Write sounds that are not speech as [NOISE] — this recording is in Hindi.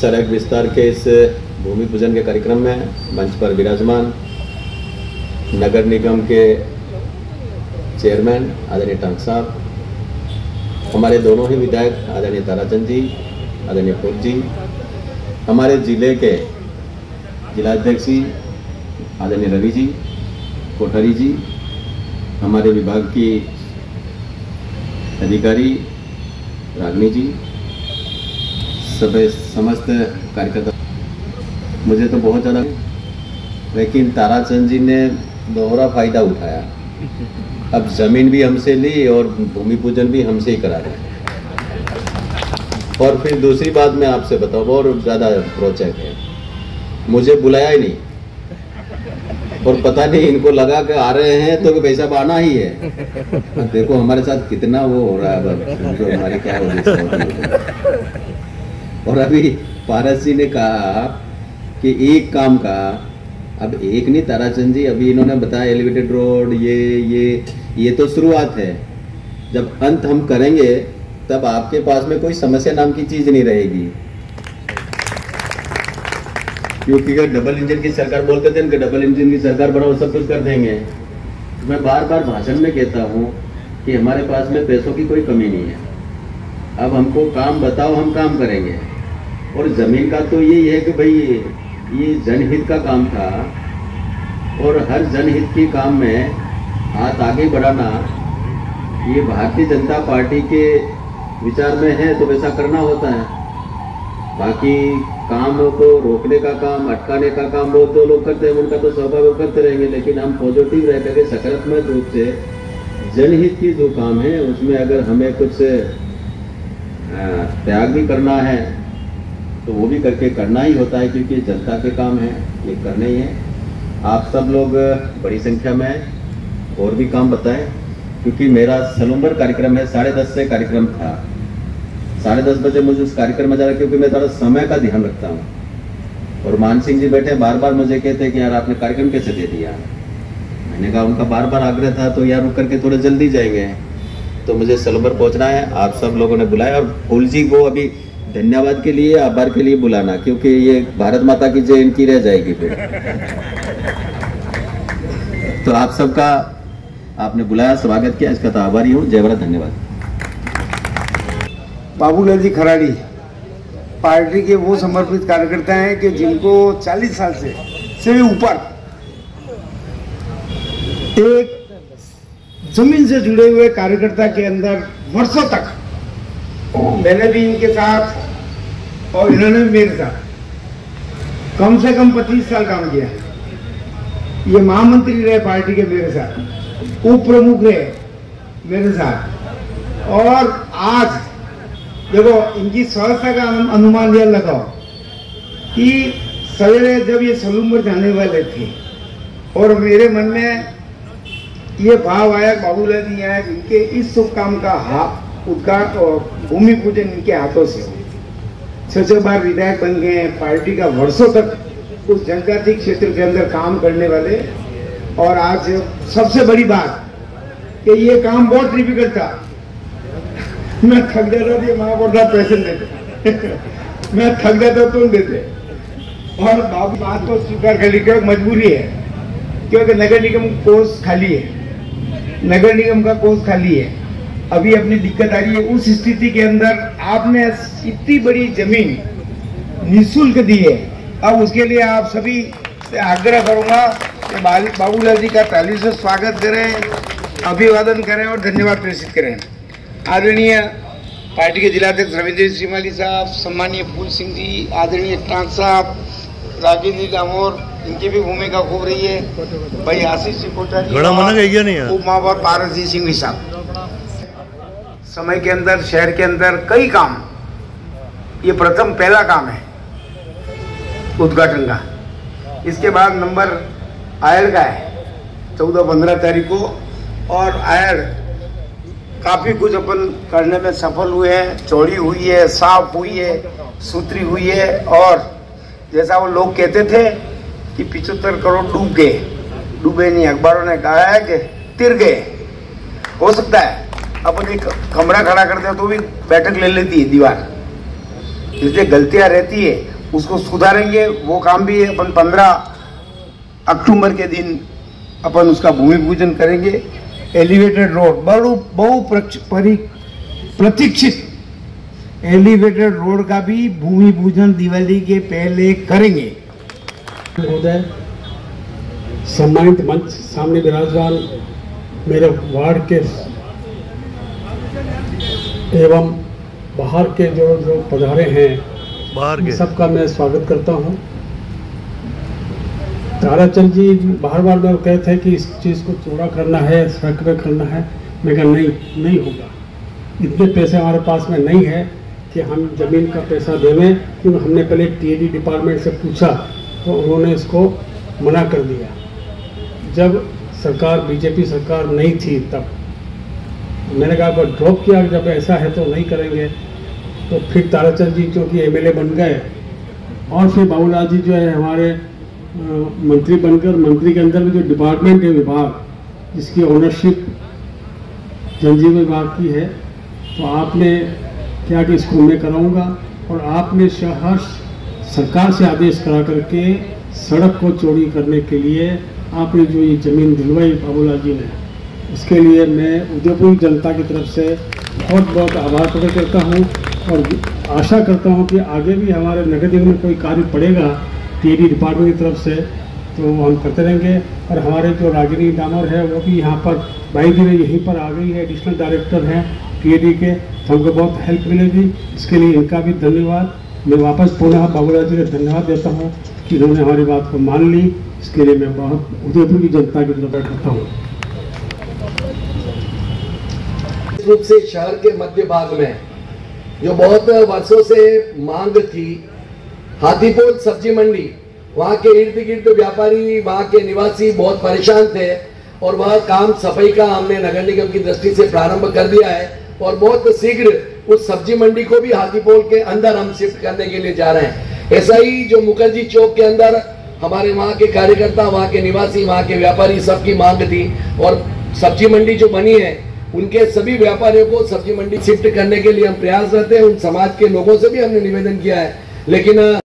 सड़क विस्तार के इस भूमि पूजन के कार्यक्रम में मंच पर विराजमान नगर निगम के चेयरमैन आदरणीय टांग साहब, हमारे दोनों ही विधायक आदरणीय ताराचंद जी, आदरणीय फूल जी, हमारे ज़िले के जिलाध्यक्ष जी, आदरणीय रवि जी, कोठारी जी, हमारे विभाग की अधिकारी रागनी जी सभी समस्त कार्यकर्ता मुझे तो बहुत ज़्यादा लेकिन ताराचंद जी ने दोहरा फ़ायदा उठाया। अब ज़मीन भी हमसे ली और भूमि पूजन भी हमसे ही करा रहे और फिर दूसरी बात मैं आपसे बताऊँ, और ज़्यादा रोचक है। मुझे बुलाया ही नहीं। और पता नहीं इनको लगा कि आ रहे हैं तो पैसा आना ही है। देखो हमारे साथ कितना वो हो रहा है जो हमारी क्या हो। और अभी पारस जी ने कहा कि एक काम का, अब एक नहीं, ताराचंद जी, अभी इन्होंने बताया एलिवेटेड रोड ये ये ये तो शुरुआत है। जब अंत हम करेंगे, तब आपके पास में कोई समस्या नाम की चीज़ नहीं रहेगी। क्योंकि अगर डबल इंजन की सरकार बोलते थे डबल इंजन की सरकार बनाओ, सब कुछ कर देंगे। तो मैं बार बार भाषण में कहता हूँ कि हमारे पास में पैसों की कोई कमी नहीं है। अब हमको काम बताओ, हम काम करेंगे। और ज़मीन का तो यही है कि भाई, ये जनहित का काम था। और हर जनहित के काम में हाथ आगे बढ़ाना, ये भारतीय जनता पार्टी के विचार में है तो वैसा करना होता है। बाकी काम को रोकने का काम, अटकाने का काम वो तो लोग करते हैं, उनका तो स्वभाव वो करते रहेंगे, लेकिन हम पॉजिटिव रह करके सकारात्मक रूप से जनहित की जो काम है, उसमें अगर हमें कुछ त्याग भी करना है तो वो भी करके करना ही होता है क्योंकि जनता के काम है, ये करने ही है। आप सब लोग बड़ी संख्या में और भी काम बताएँ, क्योंकि मेरा सलूम्बर कार्यक्रम है, साढ़े दस से कार्यक्रम था। साढ़े दस बजे मुझे उस कार्यक्रम में जाना, क्योंकि मैं थोड़ा समय का ध्यान रखता हूँ। और मान सिंह जी बैठे बार बार मुझे कहते कि यार आपने कार्यक्रम कैसे दे दिया? मैंने कहा, उनका बार बार आग्रह था तो यार रुक करके थोड़े जल्दी जाएँगे। तो मुझे सलूम्बर पहुँचना है, आप सब लोगों ने बुलाया, और फूल जी को अभी धन्यवाद के लिए, आभार के लिए बुलाना, क्योंकि ये भारत माता की जय इनकी रह जाएगी फिर। तो आप सबका आपने बुलाया, स्वागत किया, इसका तो आभारी हूँ। जय भारत, धन्यवाद। बाबूलाल जी खराड़ी, पार्टी के वो समर्पित कार्यकर्ता हैं कि जिनको 40 साल से से ऊपर, एक ज़मीन से जुड़े हुए कार्यकर्ता के अंदर वर्षों तक मैंने भी इनके साथ और इन्होंने भी मेरे साथ कम से कम 25 साल काम किया ये महामंत्री रहे पार्टी के मेरे साथ उप प्रमुख रहे मेरे साथ। और आज देखो, इनकी सहजता का अनुमान यह लगाओ कि सवेरे जब ये सलूम पर जाने वाले थे और मेरे मन में ये भाव आया, बाबूलाल जी आया इनके इस शुभ काम का हाथ उद्घाट भूमि पूजन इनके हाथों से छह छह बार विधायक बन गए हैं, पार्टी का वर्षों तक उस जनजाति क्षेत्र के अंदर काम करने वाले। और आज सबसे बड़ी बात, कि ये काम बहुत डिफ़िकल्ट था। मैं थक जाता था माँ बोलता पैसे देते [LAUGHS] मैं थक जाता तो देते। और बाबू, बात को स्वीकार कर ली क्योंकि मजबूरी है। क्योंकि नगर निगम कोर्स खाली है। नगर निगम का कोर्स खाली है। अभी अपनी दिक्कत आ रही है। उस स्थिति के अंदर आपने इतनी बड़ी ज़मीन निशुल्क दी है। अब उसके लिए आप सभी से आग्रह करूँगा कि बाबूलाल जी का ताली से स्वागत करें अभिवादन करें और धन्यवाद प्रेषित करें। आदरणीय पार्टी के जिलाध्यक्ष रविंद्र श्रीमाली साहब सम्मानीय फूल सिंह जी आदरणीय टांक साहब राजेंद्र जी डामोर इनकी भी भूमिका खूब रही है। भाई आशीष जी कोठारी महापौर पारस जी सिंह साहब। समय के अंदर, शहर के अंदर कई काम। ये प्रथम पहला काम है उद्घाटन का। इसके बाद नंबर आयर का है, चौदह पंद्रह तारीख को। और आयर काफ़ी कुछ अपन करने में सफल हुए हैं। चौड़ी हुई है, साफ़ हुई है सूत्री हुई है। और जैसा वो लोग कहते थे कि पिछहत्तर करोड़ डूब गए। डूबे नहीं, अखबारों ने कहा है कि तिर गए। हो सकता है अपन एक कमरा खड़ा करते हो तो भी बैठक ले लेती है दीवार। इसलिए गलतियाँ रहती है, उसको सुधारेंगे, वो काम भी अपन पंद्रह अक्टूबर के दिन अपन उसका भूमि पूजन करेंगे। एलिवेटेड रोड बड़ू बहु परि- प्रतीक्षित एलिवेटेड रोड का भी भूमि पूजन दिवाली के पहले करेंगे। सम्मानित मंच, सामने विराजमान मेरे वार्ड के एवं बाहर के जो जो पधारे हैं बाहर के। सबका मैं स्वागत करता हूँ। ताराचंद जी बार बार बार कहते थे कि इस चीज़ को चौड़ा करना है सड़क पे करना है। मैं कहा नहीं नहीं होगा। इतने पैसे हमारे पास में नहीं है कि हम ज़मीन का पैसा देवें। क्योंकि हमने पहले टीएडी डिपार्टमेंट से पूछा तो उन्होंने इसको मना कर दिया। जब सरकार बीजेपी सरकार नहीं थी तब मैंने कहा पर ड्रॉप किया, जब ऐसा है तो नहीं करेंगे। तो फिर ताराचंद जी क्योंकि एमएलए बन गए, और फिर बाबूलाल जी जो है, हमारे मंत्री बनकर, मंत्री के अंदर में जो डिपार्टमेंट है विभाग, जिसकी ओनरशिप जलजीवन विभाग की है तो आपने क्या कि इसको मैं कराऊँगा, और आपने शहर सरकार से आदेश करा करके सड़क को चोरी करने के लिए आपने जो ये ज़मीन दिलवाई बाबूलाल जी ने इसके लिए मैं उदयपुर जनता की तरफ़ से बहुत बहुत आभार प्रकट करता हूँ और आशा करता हूँ कि आगे भी हमारे नगर निगम में कोई कार्य पड़ेगा टीडी डिपार्टमेंट की तरफ़ से तो हम करते रहेंगे। और हमारे जो रागिनी डामर है, वो भी यहाँ पर भाई जी यहीं पर आ गई है एडिशनल डायरेक्टर हैं टीएडी के। तो हमको बहुत हेल्प मिलेगी। इसके लिए इनका भी धन्यवाद। मैं वापस पुनः बाबूलाल जी का धन्यवाद देता हूँ कि इन्होंने हमारी बात को मान ली। इसके लिए मैं बहुत उदयपुर की जनता की तरफ़ करता हूँ। रूप से शहर के मध्य भाग में जो बहुत वर्षों से मांग थी, हाथीपोल सब्ज़ी मंडी, वहाँ के इर्द गिर्द व्यापारी, वहाँ के निवासी बहुत परेशान थे और वह काम सफ़ाई का हमने नगर निगम की दृष्टि से प्रारंभ कर दिया है और बहुत शीघ्र उस सब्ज़ी मंडी को भी हाथीपोल के अंदर हम शिफ्ट करने के लिए जा रहे हैं। ऐसा ही जो मुखर्जी चौक के अंदर हमारे वहाँ के कार्यकर्ता, वहाँ के निवासी, वहाँ के व्यापारी सबकी मांग थी और सब्ज़ी मंडी जो बनी है उनके सभी व्यापारियों को सब्ज़ी मंडी शिफ्ट करने के लिए हम प्रयास प्रयासरत हैं। उन समाज के लोगों से भी हमने निवेदन किया है। लेकिन